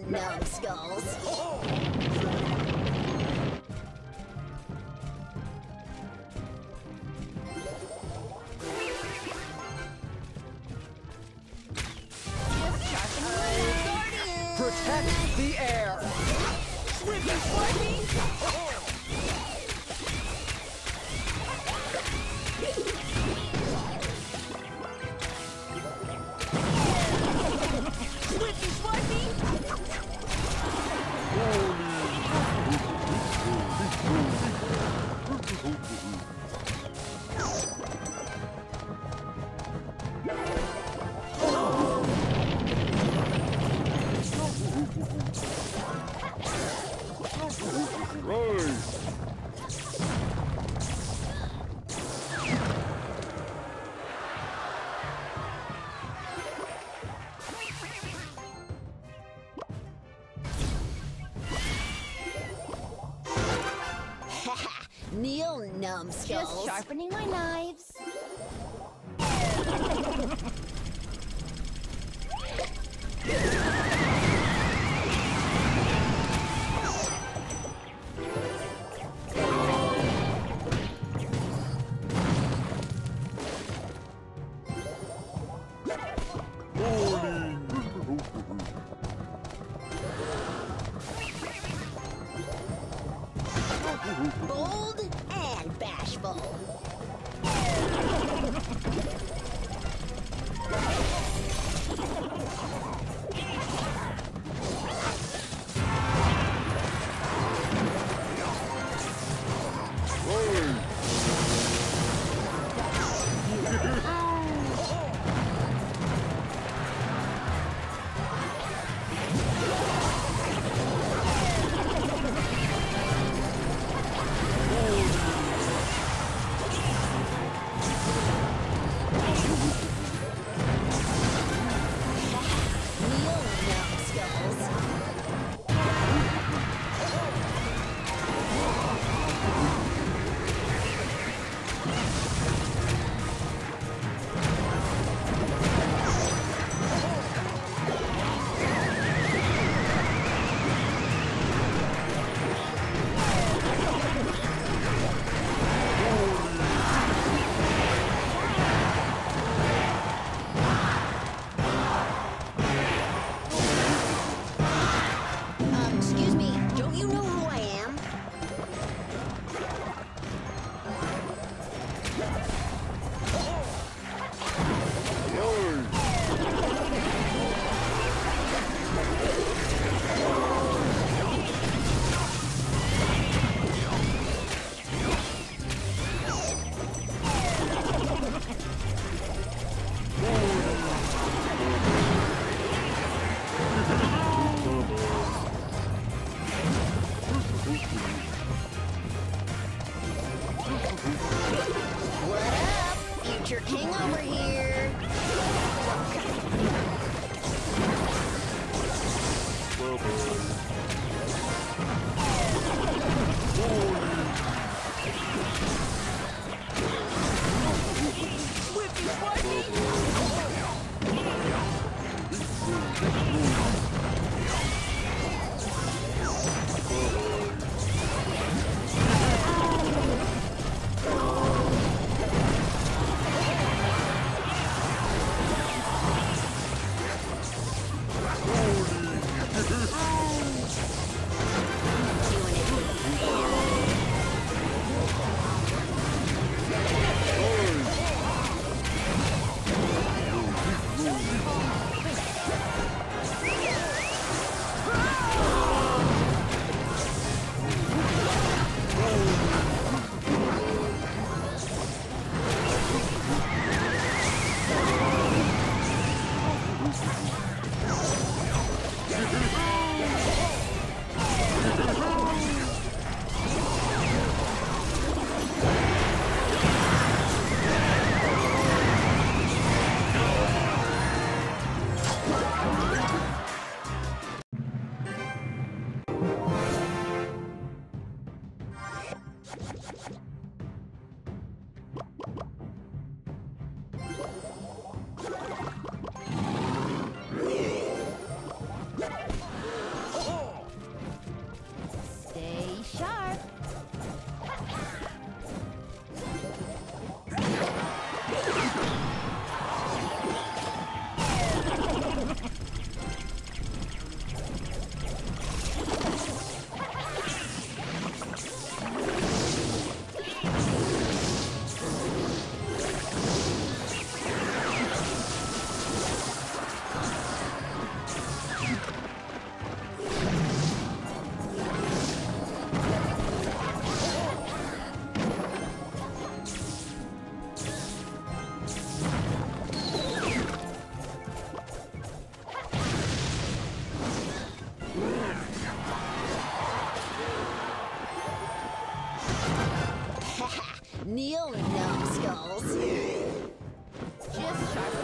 Numbskulls. Protect Kneel, numbskulls! Just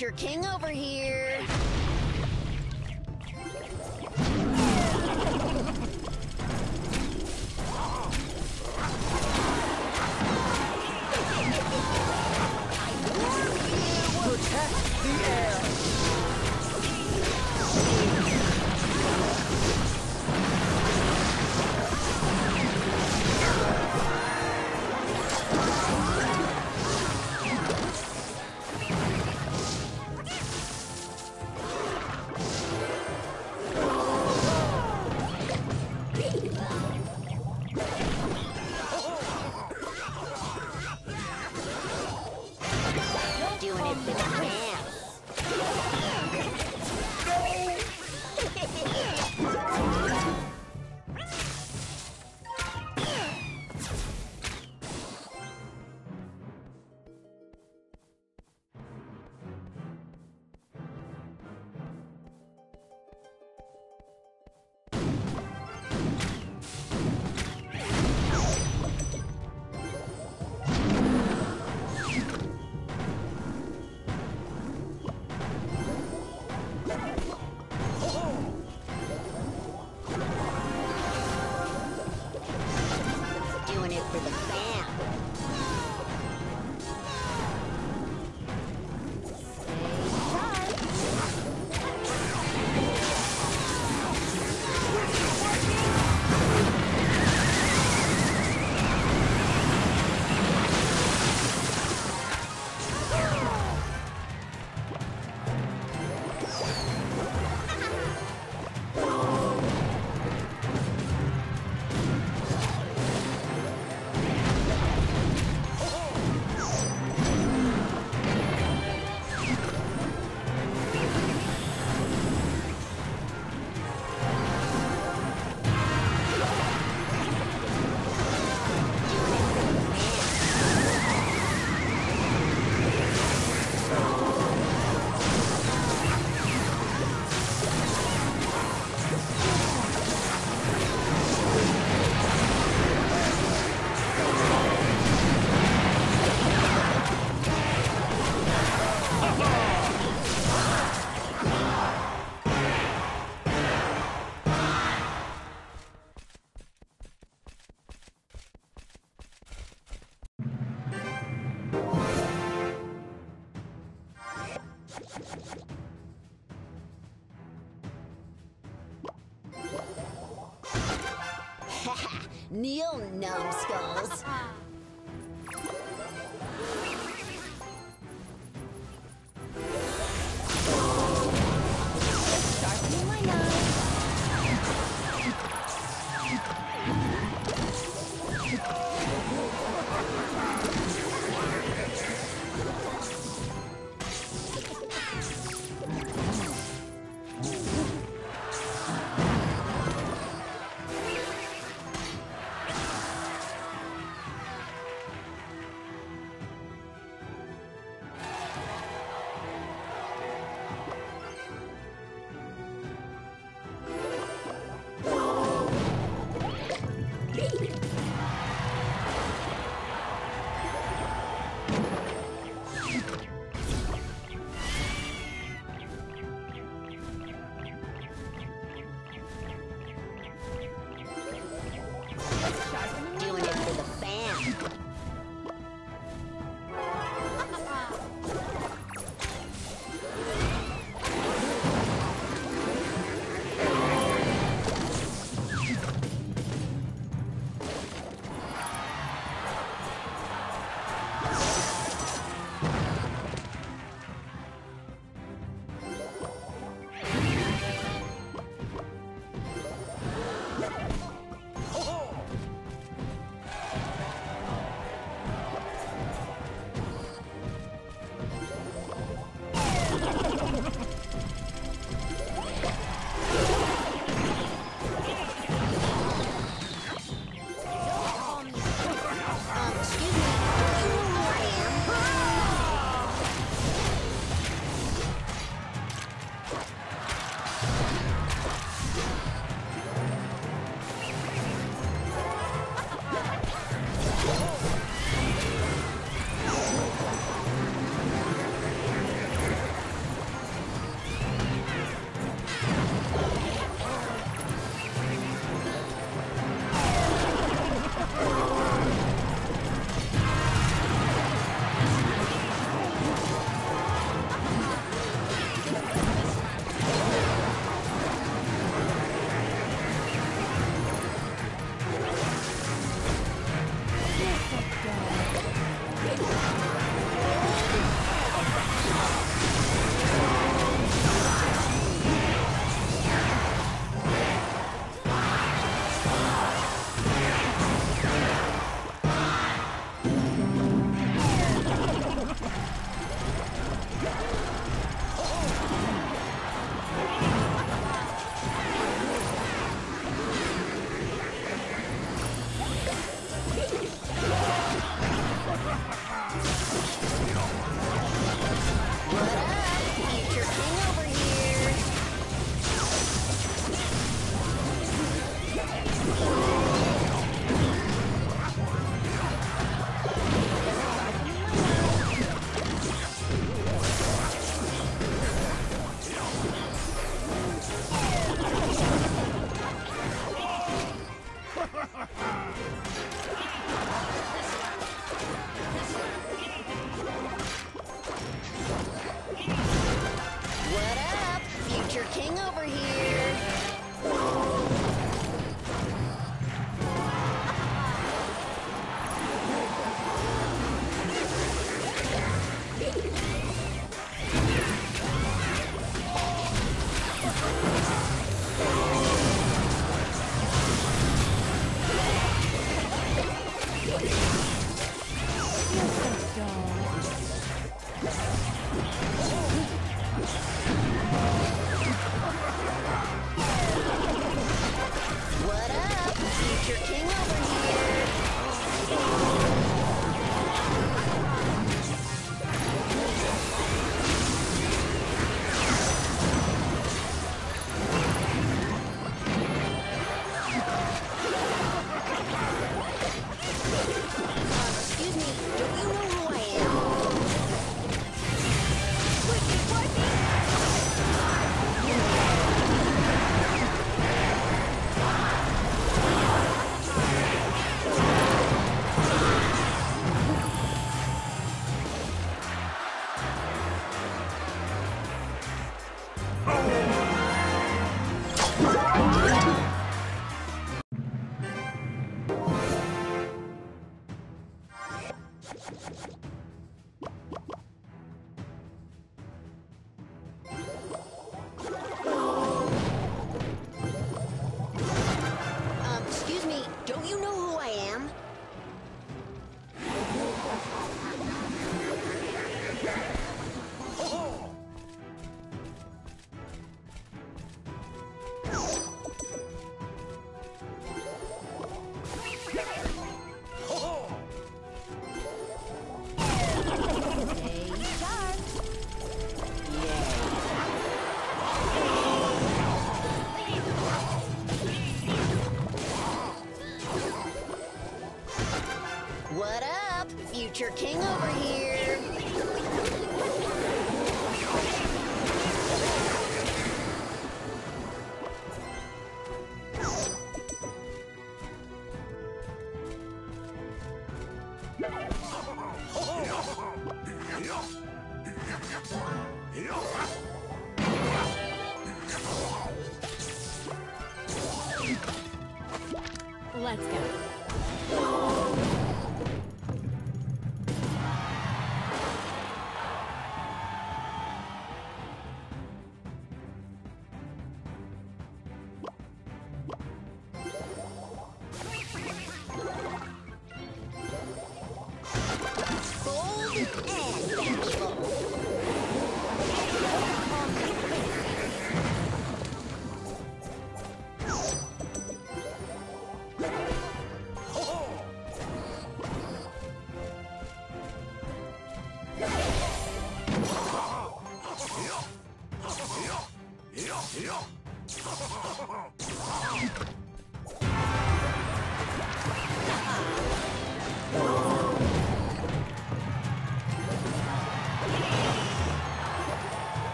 Future king over here. Protect the air! Kneel, numbskulls.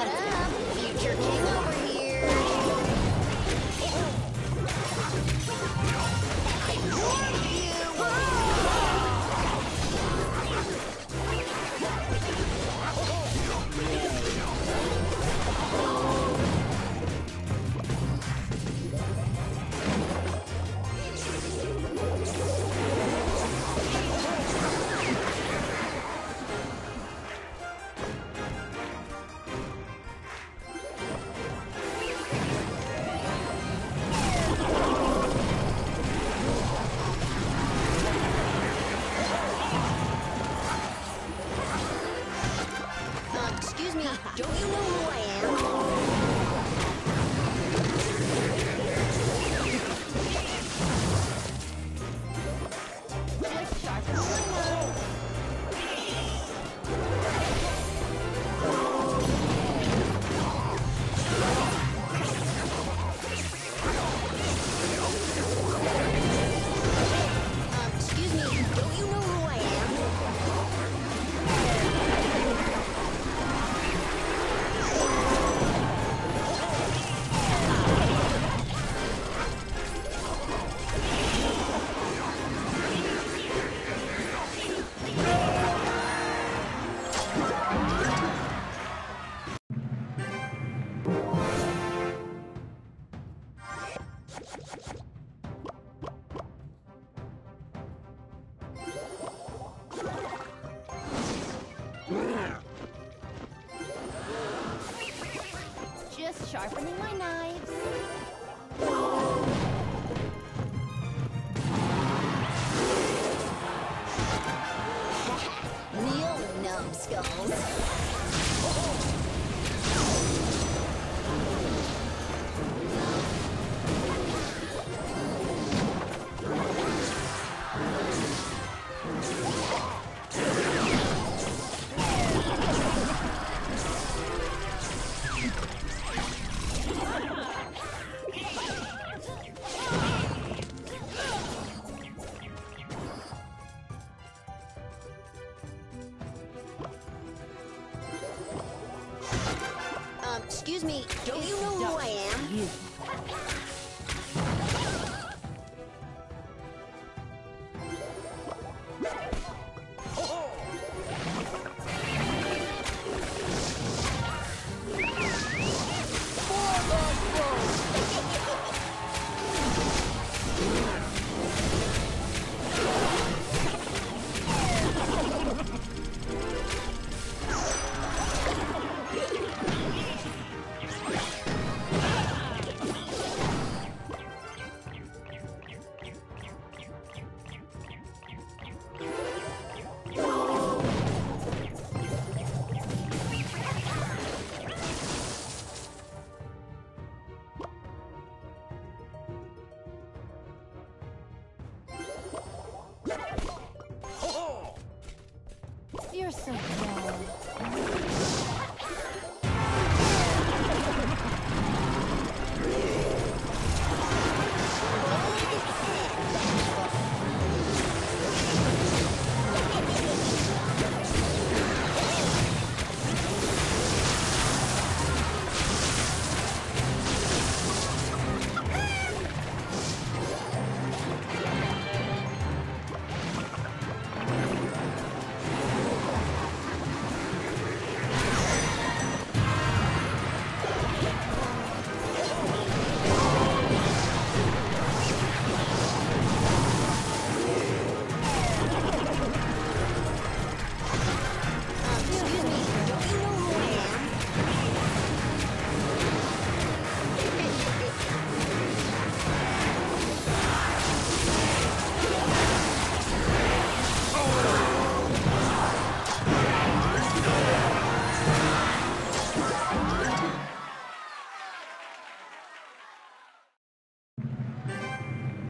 Up? Future king sharpening my knives.